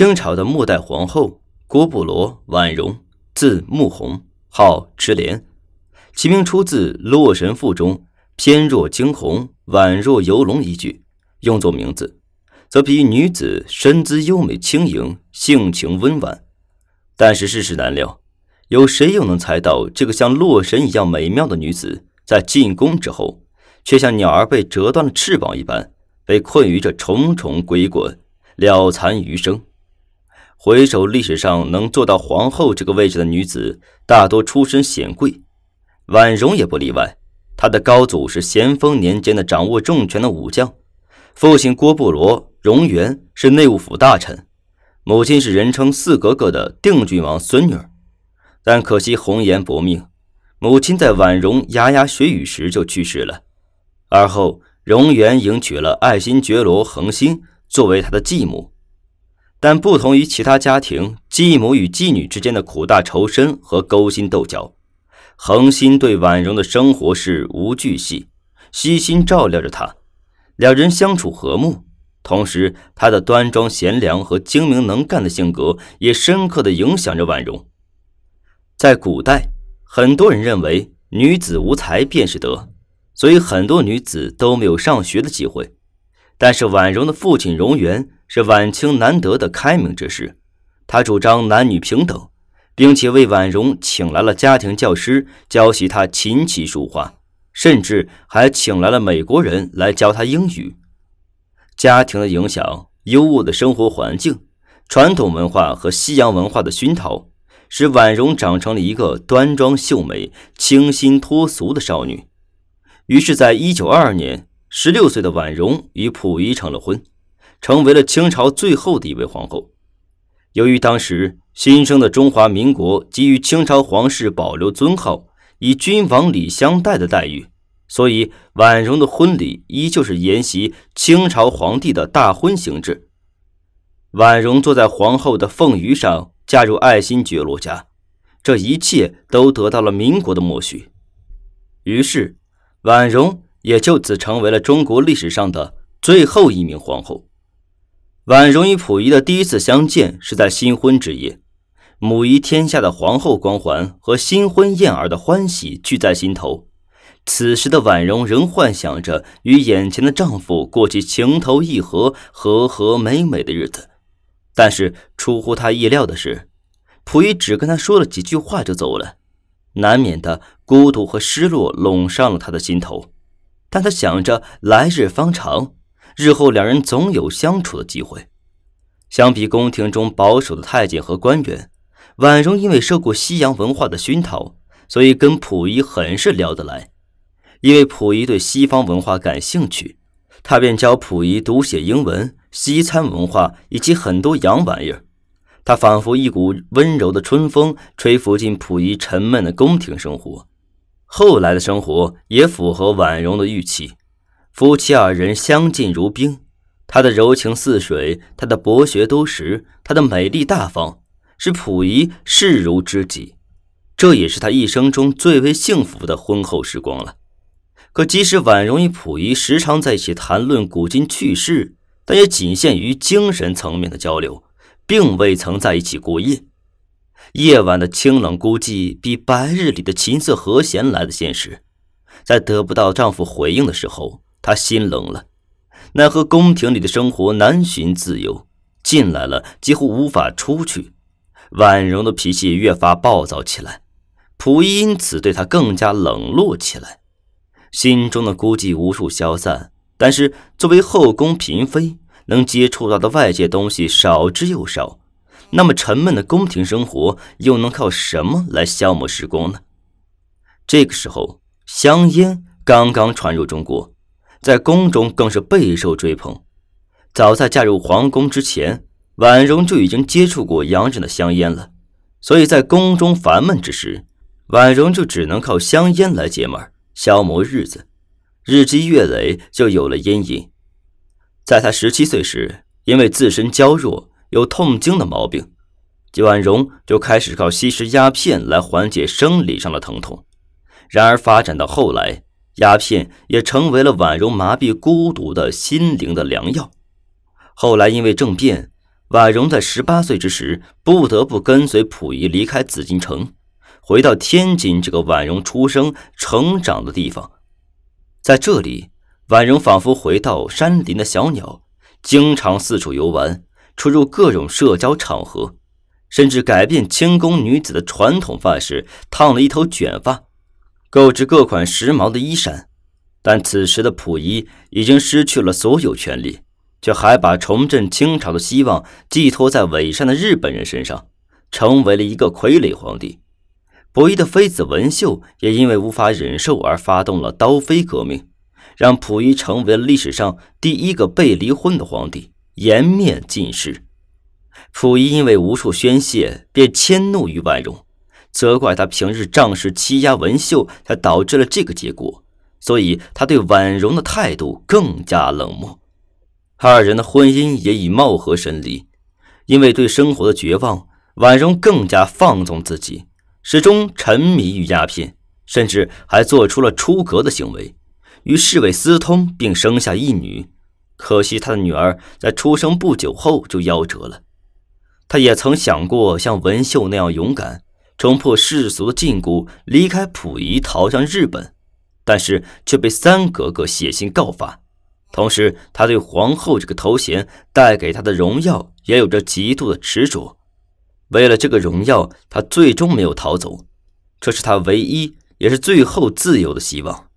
清朝的末代皇后郭布罗婉容，字穆弘，号池莲，其名出自《洛神赋》中“翩若惊鸿，婉若游龙”一句，用作名字，则比喻女子身姿优美轻盈，性情温婉。但是世事难料，有谁又能猜到这个像洛神一样美妙的女子，在进宫之后，却像鸟儿被折断了翅膀一般，被困于这重重鬼滚，了残余生？回首历史上能做到皇后这个位置的女子，大多出身显贵，婉容也不例外。她的高祖是咸丰年间的掌握重权的武将，父亲郭布罗荣元是内务府大臣，母亲是人称四格格的定郡王孙女。但可惜红颜薄命，母亲在婉容牙牙学语时就去世了。而后荣元迎娶了爱新觉罗恒星作为他的继母。但不同于其他家庭，继母与继女之间的苦大仇深和勾心斗角，恒心对婉容的生活是无巨细，悉心照料着她，两人相处和睦。同时，他的端庄贤良和精明能干的性格也深刻的影响着婉容。在古代，很多人认为女子无才便是德，所以很多女子都没有上学的机会。但是婉容的父亲荣源。是晚清难得的开明之士，他主张男女平等，并且为婉容请来了家庭教师教习她琴棋书画，甚至还请来了美国人来教她英语。家庭的影响、优渥的生活环境、传统文化和西洋文化的熏陶，使婉容长成了一个端庄秀美、清新脱俗的少女。于是，在一九二二年，十六岁的婉容与溥仪成了婚。成为了清朝最后的一位皇后。由于当时新生的中华民国给予清朝皇室保留尊号，以君王礼相待的待遇，所以婉容的婚礼依旧是沿袭清朝皇帝的大婚形制。婉容坐在皇后的凤舆上，嫁入爱新觉罗家，这一切都得到了民国的默许。于是，婉容也就此成为了中国历史上的最后一名皇后。婉容与溥仪的第一次相见是在新婚之夜，母仪天下的皇后光环和新婚燕尔的欢喜聚在心头。此时的婉容仍幻想着与眼前的丈夫过起情投意合、和和美美的日子，但是出乎她意料的是，溥仪只跟她说了几句话就走了，难免的孤独和失落笼上了她的心头。但她想着来日方长。日后两人总有相处的机会。相比宫廷中保守的太监和官员，婉容因为受过西洋文化的熏陶，所以跟溥仪很是聊得来。因为溥仪对西方文化感兴趣，他便教溥仪读写英文、西餐文化以及很多洋玩意儿。他仿佛一股温柔的春风，吹拂进溥仪沉闷的宫廷生活。后来的生活也符合婉容的预期。夫妻二人相敬如宾，她的柔情似水，她的博学多识，她的美丽大方，使溥仪视如知己。这也是他一生中最为幸福的婚后时光了。可即使婉容与溥仪时常在一起谈论古今趣事，但也仅限于精神层面的交流，并未曾在一起过夜。夜晚的清冷孤寂，比白日里的琴瑟和弦来的现实。在得不到丈夫回应的时候，他心冷了，奈何宫廷里的生活难寻自由，进来了几乎无法出去。婉容的脾气越发暴躁起来，溥仪因此对她更加冷落起来。心中的孤寂无处消散，但是作为后宫嫔妃，能接触到的外界东西少之又少，那么沉闷的宫廷生活又能靠什么来消磨时光呢？这个时候，香烟刚刚传入中国。在宫中更是备受追捧。早在嫁入皇宫之前，婉容就已经接触过洋人的香烟了，所以在宫中烦闷之时，婉容就只能靠香烟来解闷消磨日子。日积月累，就有了阴影。在她十七岁时，因为自身娇弱，有痛经的毛病，婉容就开始靠吸食鸦片来缓解生理上的疼痛。然而发展到后来，鸦片也成为了婉容麻痹孤独的心灵的良药。后来因为政变，婉容在十八岁之时，不得不跟随溥仪离开紫禁城，回到天津这个婉容出生、成长的地方。在这里，婉容仿佛回到山林的小鸟，经常四处游玩，出入各种社交场合，甚至改变清宫女子的传统发式，烫了一头卷发，购置各款时髦的衣衫。但此时的溥仪已经失去了所有权利，却还把重振清朝的希望寄托在伪善的日本人身上，成为了一个傀儡皇帝。溥仪的妃子文秀也因为无法忍受而发动了刀妃革命，让溥仪成为了历史上第一个被离婚的皇帝，颜面尽失。溥仪因为无处宣泄，便迁怒于婉容，责怪他平日仗势欺压文秀，才导致了这个结果。所以他对婉容的态度更加冷漠，二人的婚姻也已貌合神离。因为对生活的绝望，婉容更加放纵自己，始终沉迷于鸦片，甚至还做出了出格的行为，与侍卫私通，并生下一女。可惜他的女儿在出生不久后就夭折了。他也曾想过像文秀那样勇敢，冲破世俗的禁锢，离开溥仪，逃向日本。但是却被三格格写信告发，同时他对皇后这个头衔带给他的荣耀也有着极度的执着。为了这个荣耀，他最终没有逃走，这是他唯一也是最后自由的希望。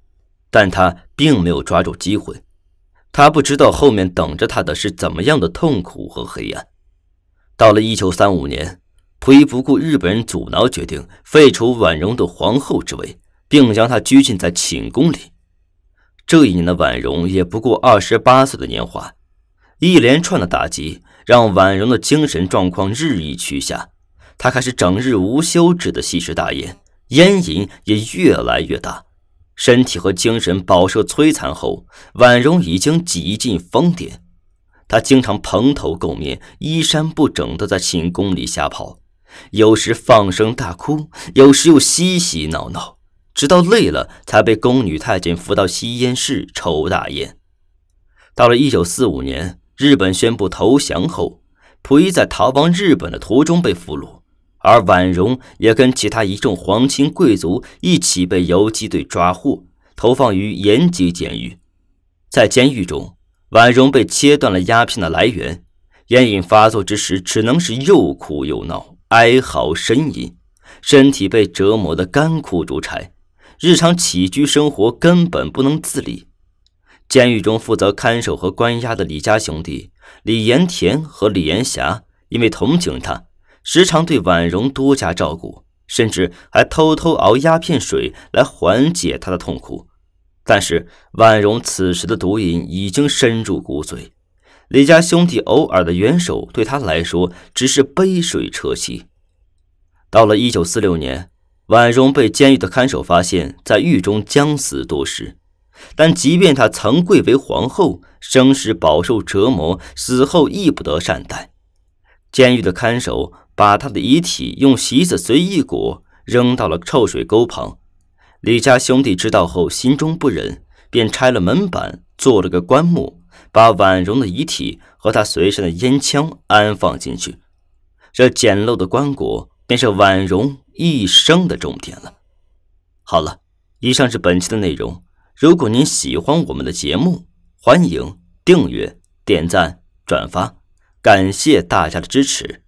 但他并没有抓住机会，他不知道后面等着他的是怎么样的痛苦和黑暗。到了一九三五年，溥仪不顾日本人阻挠，决定废除婉容的皇后之位。并将她拘禁在寝宫里。这一年的婉容也不过二十八岁的年华，一连串的打击让婉容的精神状况日益趋下。她开始整日无休止的吸食大烟，烟瘾也越来越大，身体和精神饱受摧残后，婉容已经几近疯癫。她经常蓬头垢面、衣衫不整的在寝宫里瞎跑，有时放声大哭，有时又嬉嬉闹闹。直到累了，才被宫女太监扶到吸烟室抽大烟。到了一九四五年，日本宣布投降后，溥仪在逃亡日本的途中被俘虏，而婉容也跟其他一众皇亲贵族一起被游击队抓获，投放于延吉监狱。在监狱中，婉容被切断了鸦片的来源，烟瘾发作之时，只能是又哭又闹，哀嚎呻吟，身体被折磨得干枯如柴。日常起居生活根本不能自理。监狱中负责看守和关押的李家兄弟李延田和李延霞，因为同情他，时常对婉容多加照顾，甚至还偷偷熬鸦片水来缓解他的痛苦。但是婉容此时的毒瘾已经深入骨髓，李家兄弟偶尔的援手对他来说只是杯水车薪。到了一九四六年。婉容被监狱的看守发现，在狱中将死多时，但即便她曾贵为皇后，生时饱受折磨，死后亦不得善待。监狱的看守把她的遗体用席子随意裹，扔到了臭水沟旁。李家兄弟知道后，心中不忍，便拆了门板，做了个棺木，把婉容的遗体和他随身的烟枪安放进去。这简陋的棺椁，便是婉容。一生的重点了。好了，以上是本期的内容。如果您喜欢我们的节目，欢迎订阅、点赞、转发，感谢大家的支持。